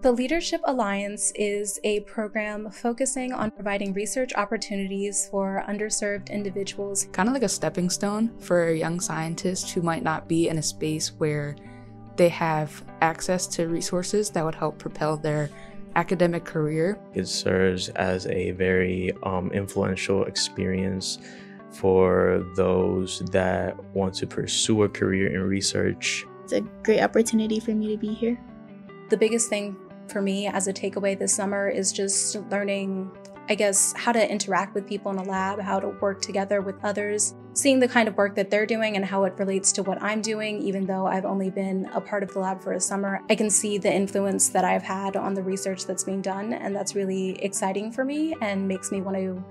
The Leadership Alliance is a program focusing on providing research opportunities for underserved individuals. Kind of like a stepping stone for a young scientists who might not be in a space where they have access to resources that would help propel their academic career. It serves as a very um, influential experience for those that want to pursue a career in research. It's a great opportunity for me to be here. The biggest thing for me as a takeaway this summer is just learning, I guess, how to interact with people in a lab, how to work together with others, seeing the kind of work that they're doing and how it relates to what I'm doing, even though I've only been a part of the lab for a summer. I can see the influence that I've had on the research that's being done, and that's really exciting for me and makes me want to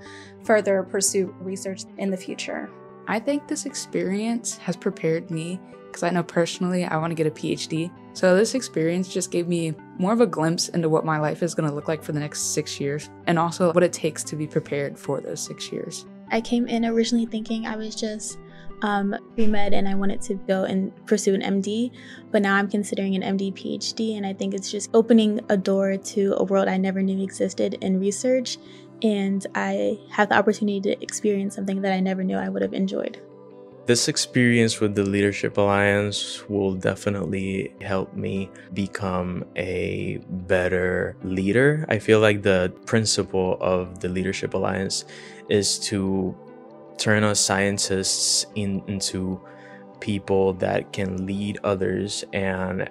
further pursue research in the future. I think this experience has prepared me because I know personally I want to get a PhD. So this experience just gave me more of a glimpse into what my life is going to look like for the next six years and also what it takes to be prepared for those six years. I came in originally thinking I was just um, pre-med and I wanted to go and pursue an MD, but now I'm considering an MD PhD and I think it's just opening a door to a world I never knew existed in research and I have the opportunity to experience something that I never knew I would have enjoyed. This experience with the Leadership Alliance will definitely help me become a better leader. I feel like the principle of the Leadership Alliance is to turn us scientists in, into people that can lead others and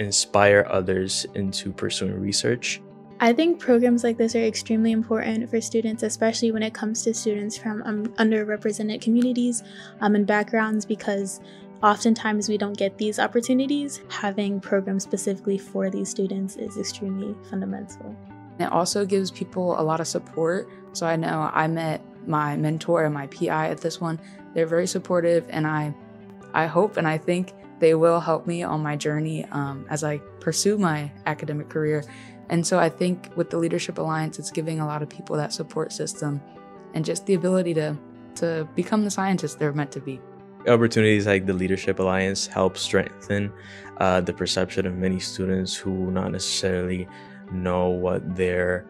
inspire others into pursuing research. I think programs like this are extremely important for students, especially when it comes to students from um, underrepresented communities um, and backgrounds, because oftentimes we don't get these opportunities. Having programs specifically for these students is extremely fundamental. It also gives people a lot of support. So I know I met my mentor and my PI at this one. They're very supportive, and I, I hope and I think they will help me on my journey um, as I pursue my academic career and so I think with the Leadership Alliance, it's giving a lot of people that support system and just the ability to, to become the scientists they're meant to be. Opportunities like the Leadership Alliance help strengthen uh, the perception of many students who not necessarily know what their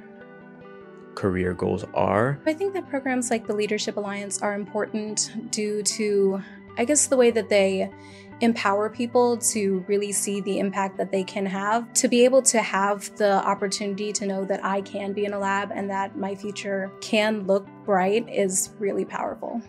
career goals are. I think that programs like the Leadership Alliance are important due to, I guess, the way that they empower people to really see the impact that they can have, to be able to have the opportunity to know that I can be in a lab and that my future can look bright is really powerful.